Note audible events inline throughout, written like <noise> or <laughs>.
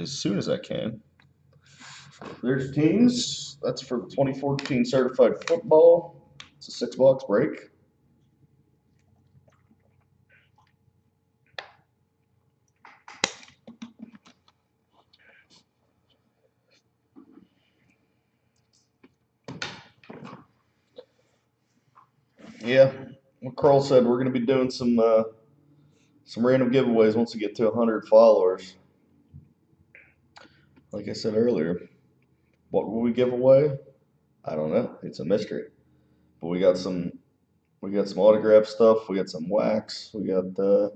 as soon as I can. There's teams. That's for 2014 certified football. It's a six box break. Yeah, what Kroll said, we're going to be doing some uh, some random giveaways once we get to 100 followers. Like I said earlier, what will we give away? I don't know. It's a mystery. But we got some we got some autograph stuff. We got some wax. We got uh,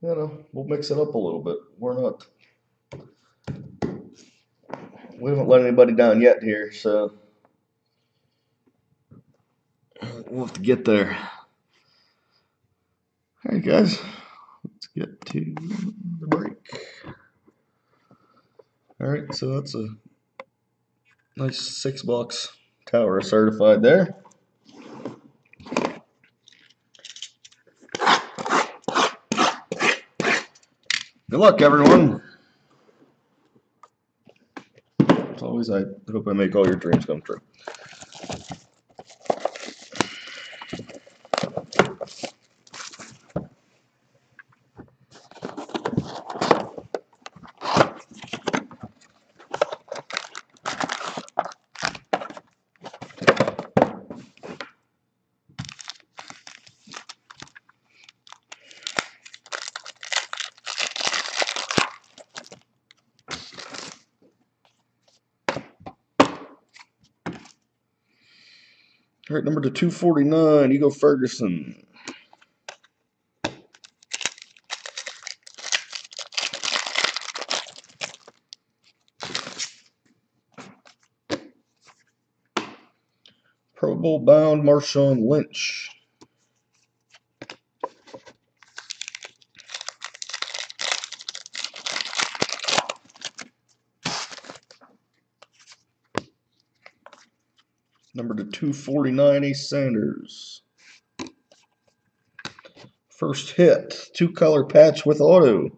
you know we'll mix it up a little bit. We're not we haven't let anybody down yet here, so we'll have to get there. All right, guys, let's get to the break. All right, so that's a nice six box tower certified there. Good luck, everyone. As always, I hope I make all your dreams come true. All right, number to 249, Ego Ferguson. Pro Bowl bound Marshawn Lynch. Number to 249, Ace Sanders. First hit, two color patch with auto.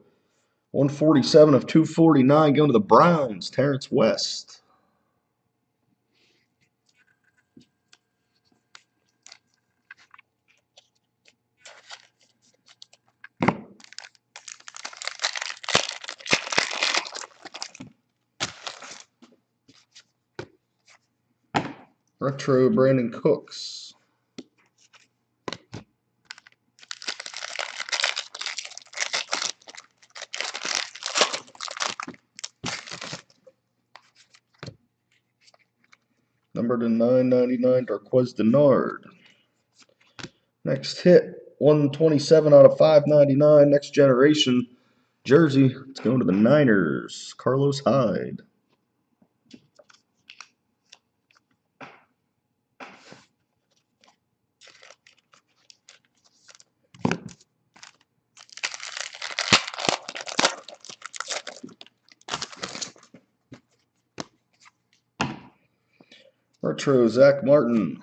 147 of 249 going to the Browns, Terrence West. Retro Brandin Cooks. Number to 999, Darqueze Dennard. Next hit, 127 out of 599. Next generation jersey. It's going to the Niners, Carlos Hyde. Retro Zack Martin.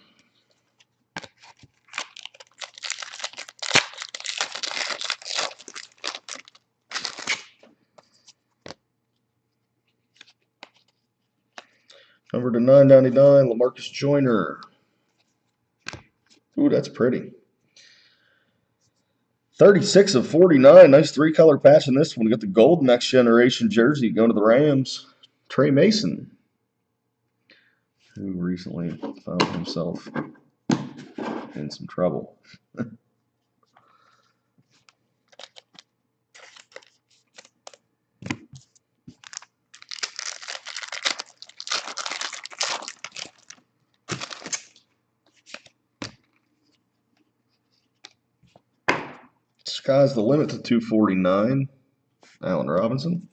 Number to 999, Lamarcus Joyner. Ooh, that's pretty. 36 of 49. Nice three color patch in this one. We got the gold next generation jersey going to the Rams. Tre Mason who recently found himself in some trouble. Sky's the limit to 249. Allen Robinson.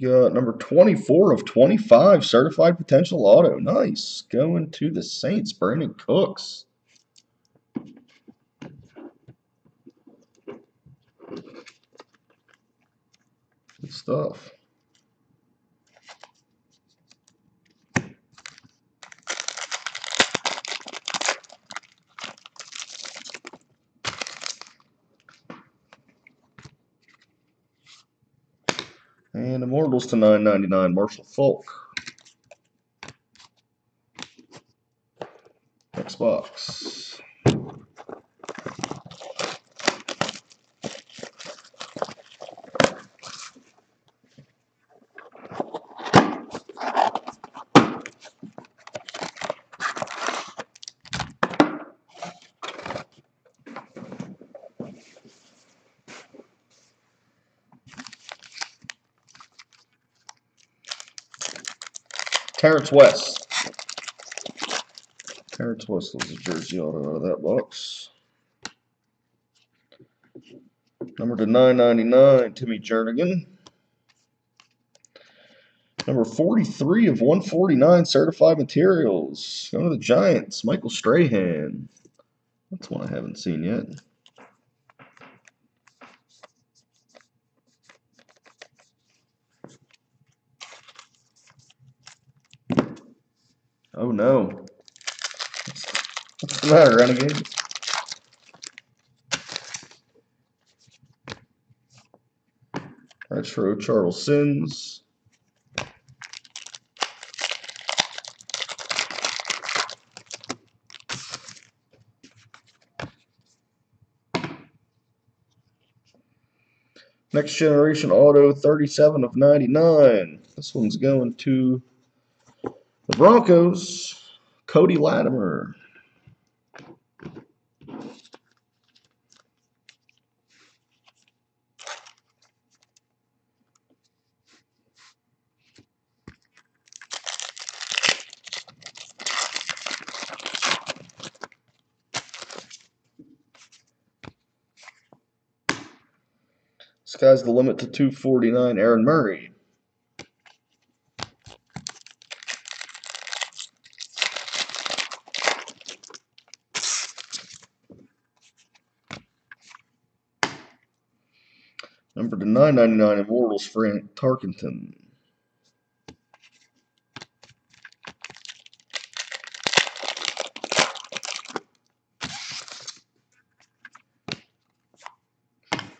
Got number 24 of 25 certified potential auto. Nice. Going to the Saints, Brandin Cooks. Good stuff. To 9.99, Marshall Faulk. Next box. Terrence West. Terrence West was a jersey auto out of that box. Number to 999, Timmy Jernigan. Number 43 of 149 certified materials. Going to the Giants, Michael Strahan. That's one I haven't seen yet. Oh no. What's the matter, Renegade? Retro Charles Sims. Next Generation Auto 37 of 99. This one's going to Broncos, Cody Latimer. Sky's the limit to 249, Aaron Murray. Number to 999 Immortals, Frank Tarkenton.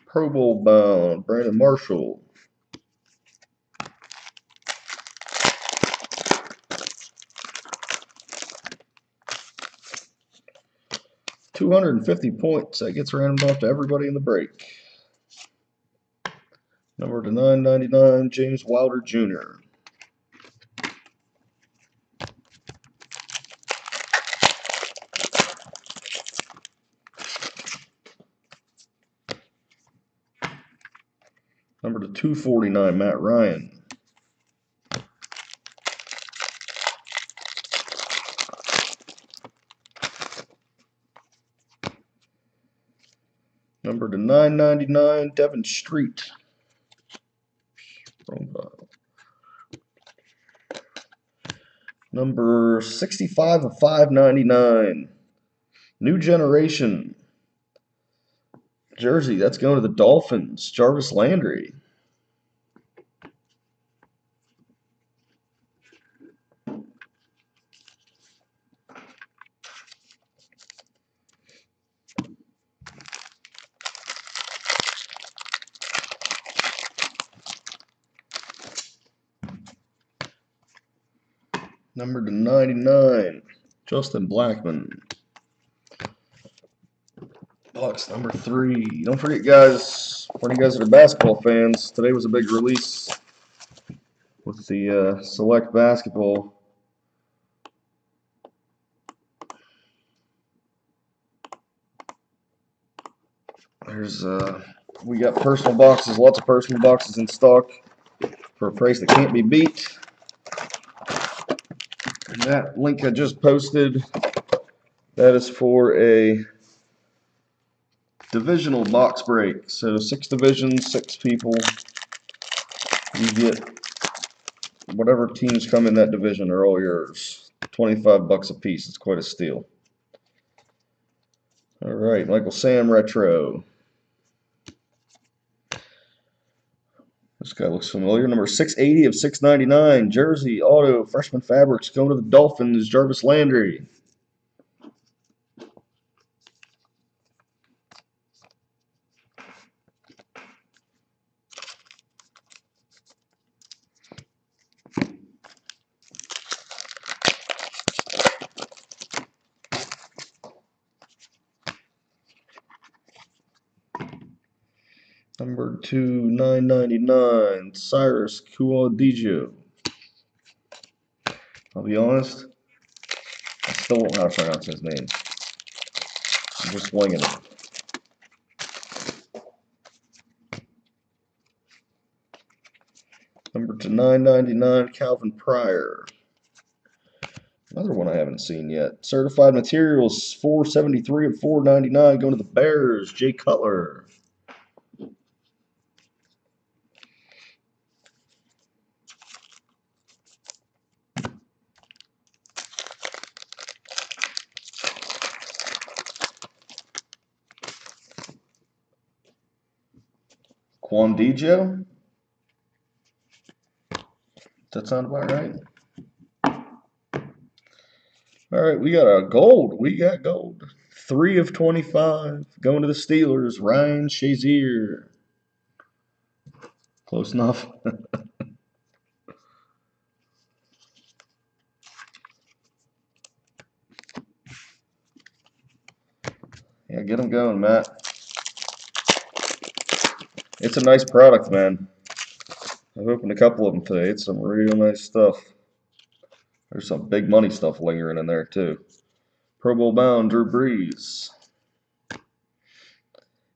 Pro Bowl bound, Brandon Marshall. Two hundred and fifty points. That gets random off to everybody in the break. Number to nine ninety nine, James Wilder Jr. Number to 249, Matt Ryan. Number to 999, Devin Street. Number 65 of 599. New generation. Jersey, that's going to the Dolphins. Jarvis Landry. Number to 99, Justin Blackmon. Box number three. Don't forget, guys, for you guys that are basketball fans, today was a big release with the uh, select basketball. There's uh, we got personal boxes, lots of personal boxes in stock for a price that can't be beat. That link I just posted, that is for a divisional box break. So six divisions, six people. You get whatever teams come in that division are all yours. 25 bucks a piece. It's quite a steal. All right, Michael Sam Retro. This guy looks familiar. Number 680 of 699. Jersey Auto Freshman Fabrics going to the Dolphins. Jarvis Landry. Ninety nine, Cyrus Kouandjio. I'll be honest, I still don't know how to pronounce his name. I'm just winging it. Number to nine ninety nine, Calvin Pryor. Another one I haven't seen yet. Certified materials, four seventy three and four ninety nine, going to the Bears. Jay Cutler. Quan Dijo. Does that sound about right? All right, we got a gold. We got gold. Three of 25. Going to the Steelers. Ryan Shazier. Close enough. <laughs> yeah, get them going, Matt. It's a nice product, man. I've opened a couple of them today. It's some real nice stuff. There's some big money stuff lingering in there, too. Pro Bowl bound Drew Brees.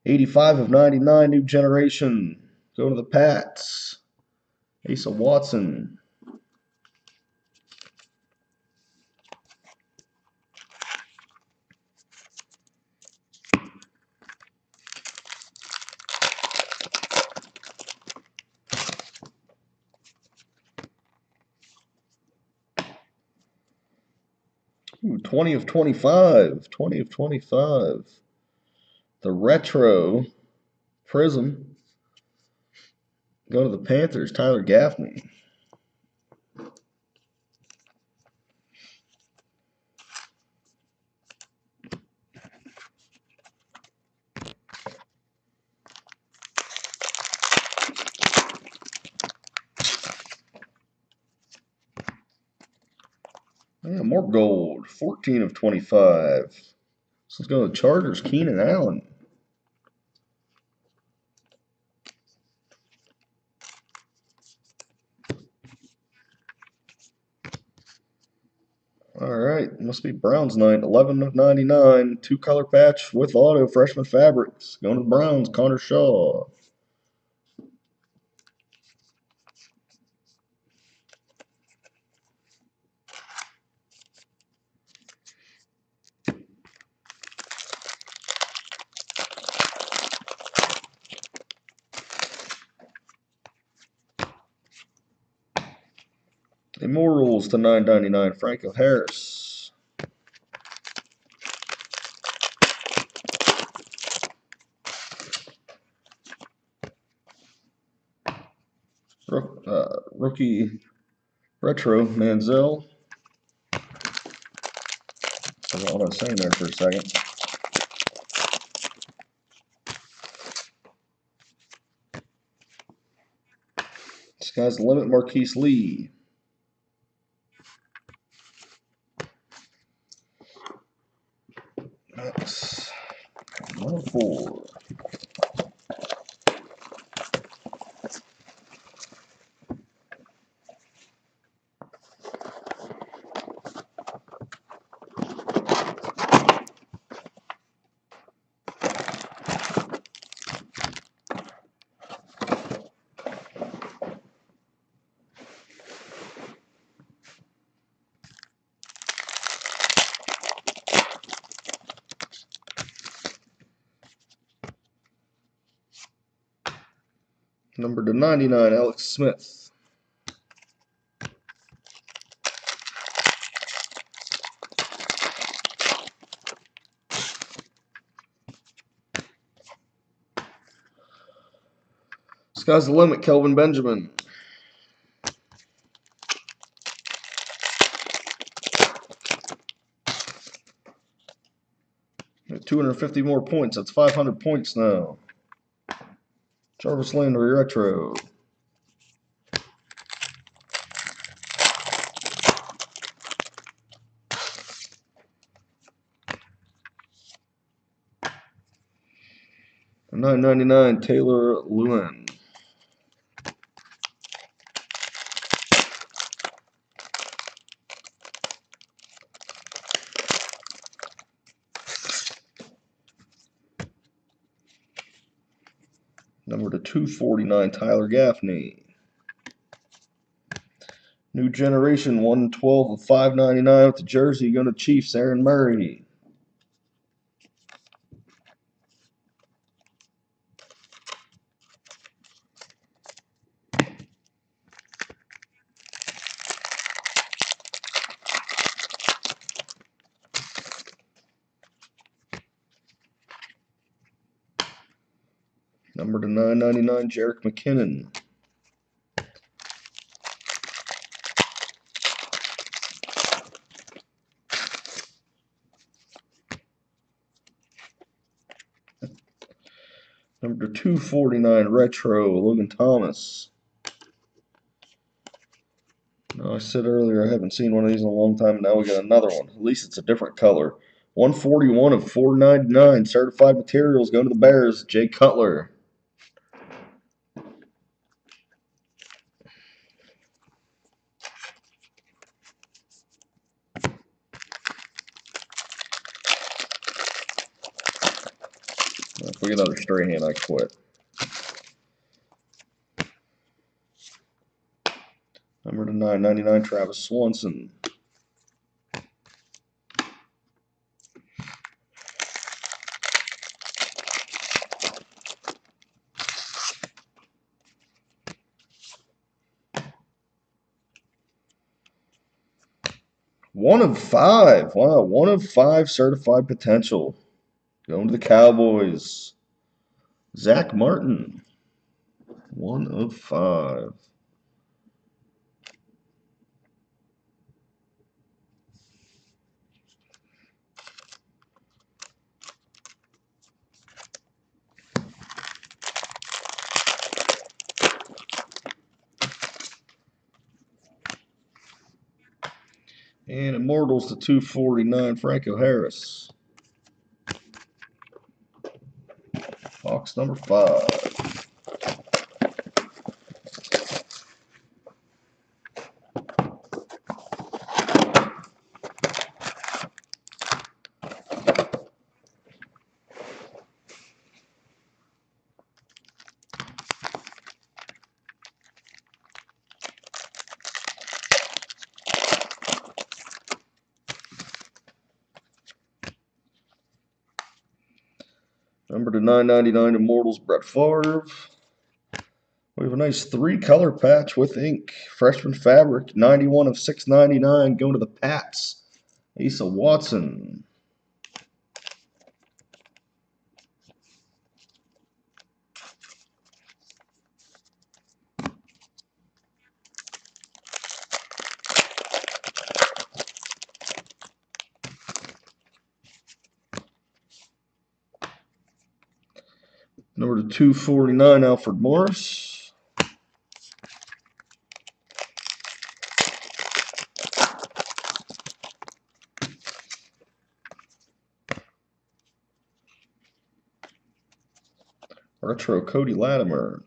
85 of 99, new generation. Go to the Pats. Asa Watson. Ooh, 20 of 25. 20 of 25. The retro prism. Go to the Panthers. Tyler Gaffney. Yeah, more gold. 14 of 25. So let's go to the Chargers. Keenan Allen. All right, must be Browns night. 11 of 99. Two color patch with auto freshman fabrics. Going to the Browns. Connor Shaw. Immortals to 9.99. Franco Harris. Uh, rookie retro Manziel. Forgot what I was saying there for a second. Sky's the limit. Marquise Lee. That's one of four. Number to 99, Alex Smith. Sky's the limit, Kelvin Benjamin. 250 more points. That's 500 points now. Jarvis Landry Retro. Nine ninety nine Taylor Lewan. Number to 249, Tyler Gaffney. New generation 112 of 599 with the jersey going to Chiefs, Aaron Murray. Number to 999, Jerick McKinnon. Number 249, Retro, Logan Thomas. Now, I said earlier I haven't seen one of these in a long time. And now we got another one. At least it's a different color. 141 of 499 certified materials going to the Bears. Jay Cutler. If we get another Strahan, I quit. Number to 999, Travis Swanson. One of five. Wow, one of five certified potential. Going to the Cowboys. Zack Martin. One of five. And Immortals to 249, Franco Harris. Box number five. Number to 999 Immortals, Brett Favre. We have a nice three color patch with ink. Freshman fabric, 91 of 699, going to the Pats. Asa Watson. Number to 249, Alfred Morris. Retro Cody Latimer.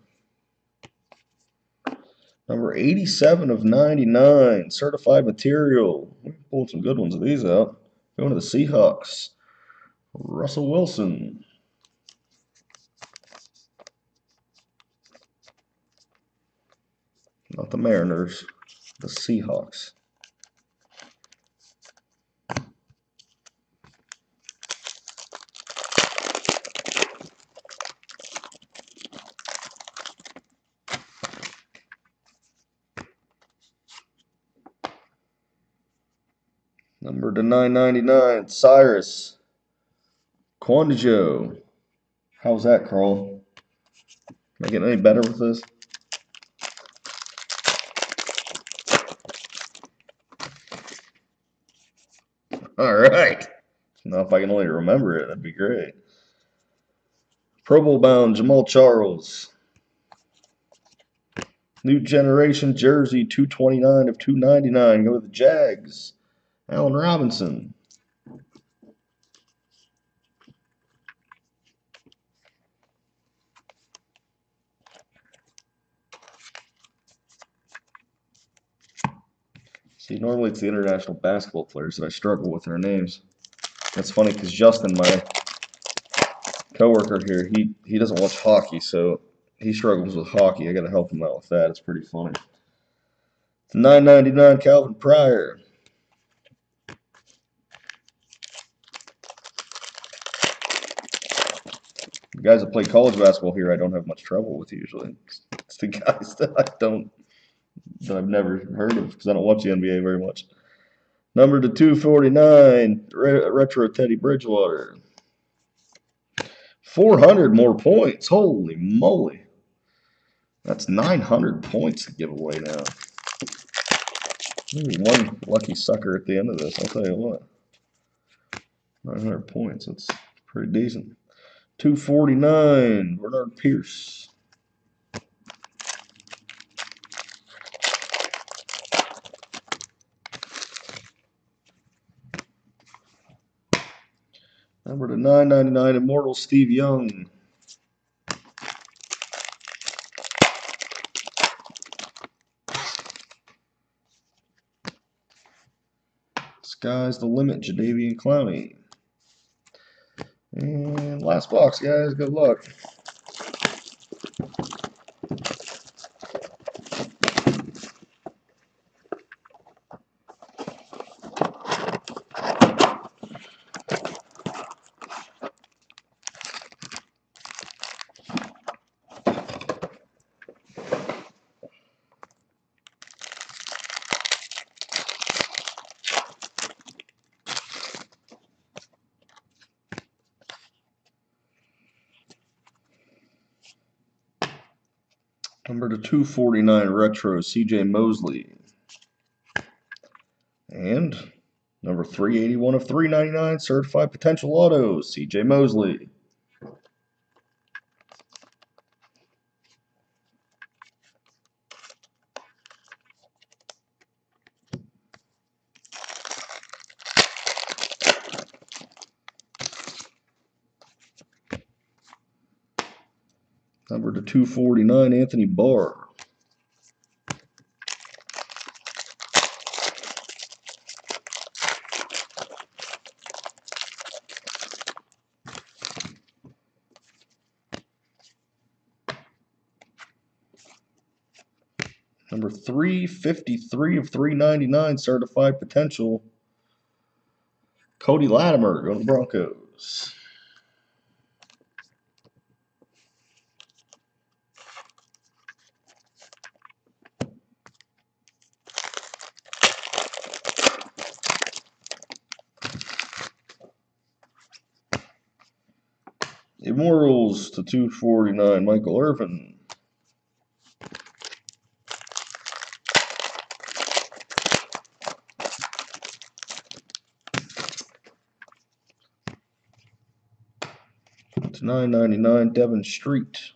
Number 87 of 99, certified material. We pulled some good ones of these out. Going to the Seahawks. Russell Wilson. Not the Mariners, the Seahawks. Number to 999, Cyrus. Kouandjio. How's that, Carl? Make it any better with this? <laughs> All right. Now, if I can only remember it, that'd be great. Pro Bowl bound Jamaal Charles. New generation jersey 229 of 299. Go to the Jags. Allen Robinson. See, normally it's the international basketball players that I struggle with their names. That's funny because Justin, my coworker here, he he doesn't watch hockey, so he struggles with hockey. I got to help him out with that. It's pretty funny. It's 9.99 Calvin Pryor. The guys that play college basketball here, I don't have much trouble with usually. It's, it's the <laughs> guys that I don't, that I've never heard of because I don't watch the NBA very much. Number to 249, Re- Retro Teddy Bridgewater. 400 more points. Holy moly. That's 900 points to give away now. Maybe one lucky sucker at the end of this, I'll tell you what. 900 points, that's pretty decent. 249, Bernard Pierce. Number to 999, Immortal Steve Young. Sky's the limit, Jadeveon Clowney. And last box, guys. Good luck. Number to 249 Retro, CJ Mosley. And number 381 of 399 Certified Potential Auto, CJ Mosley. Number to 249 Anthony Barr. Number 353 of 399 certified potential. Cody Latimer to the Broncos. Immortals to 249 Michael Irvin. To 999 Devin Street.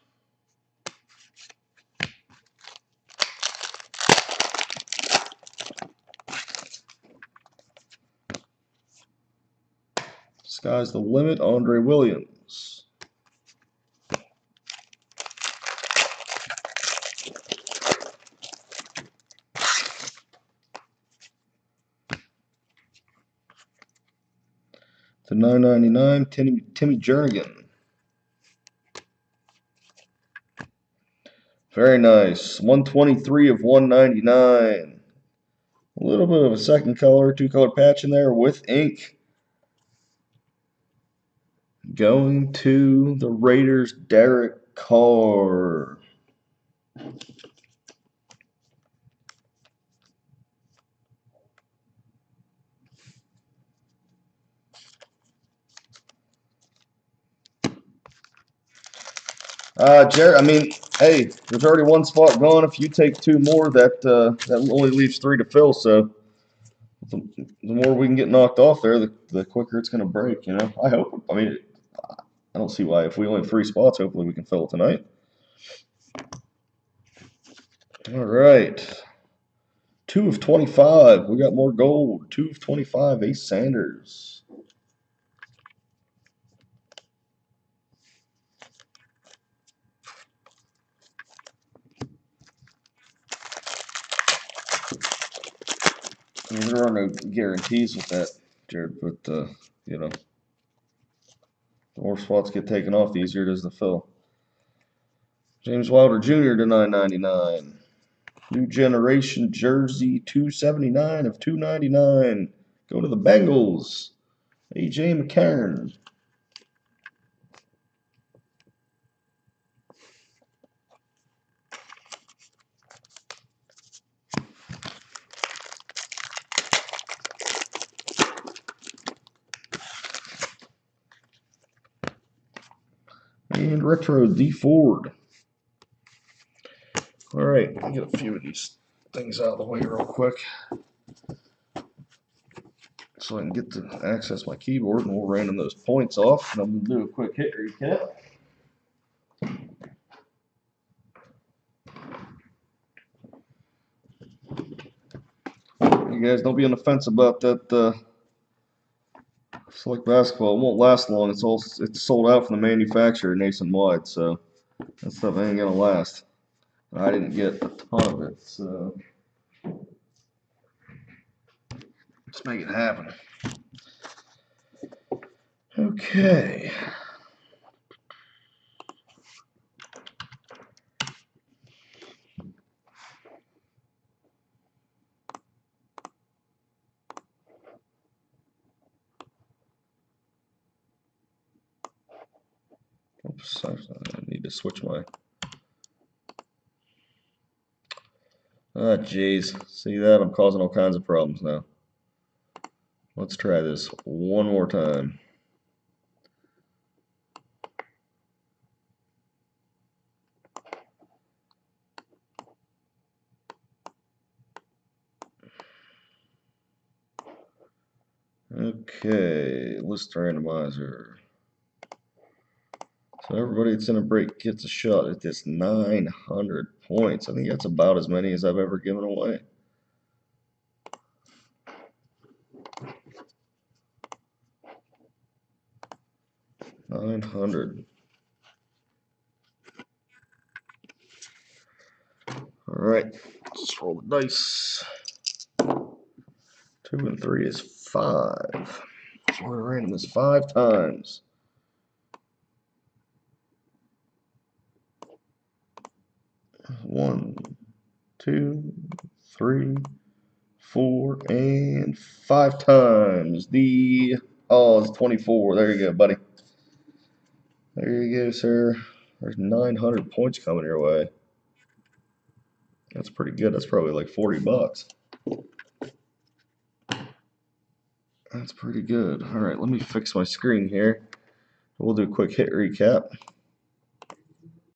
Sky's the limit, Andre Williams. To 999 Timmy, Timmy Jernigan. Very nice. 123 of 199. A little bit of a second color, two color patch in there with ink. Going to the Raiders, Derek Carr. Uh, Jared, I mean, hey, there's already one spot gone. If you take two more, that uh, that only leaves three to fill. So the, the more we can get knocked off there, the, the quicker it's going to break. You know, I hope. I mean, I don't see why. If we only have three spots, hopefully we can fill it tonight. All right. Two of 25. We got more gold. Two of 25. Ace Sanders. I mean, there are no guarantees with that, Jared, but, uh, you know, the more spots get taken off, the easier it is to fill. James Wilder Jr. to nine ninety nine. New generation jersey two seventy nine of two ninety nine. Go to the Bengals. AJ McCarron. And retro Dee Ford. All right, let me get a few of these things out of the way real quick. So I can get to access my keyboard and we'll random those points off. And I'm gonna do a quick hit recap. You guys don't be on the fence about that uh, select basketball. It won't last long. It's all it's sold out from the manufacturer nationwide, so that stuff ain't gonna last. I didn't get a ton of it, so let's make it happen. Okay. Oops, I need to switch my. Ah, jeez. See that? I'm causing all kinds of problems now. Let's try this one more time. Okay, list randomizer. So everybody that's in a break gets a shot at this 900 points. I think that's about as many as I've ever given away. Nine hundred. All right, let's roll the dice. Two and three is five. So we're random this five times. One, two, three, four, and five times. The oh, it's 24. There you go, buddy. There you go, sir. There's 900 points coming your way. That's pretty good. That's probably like 40 bucks. That's pretty good. All right, let me fix my screen here. We'll do a quick hit recap.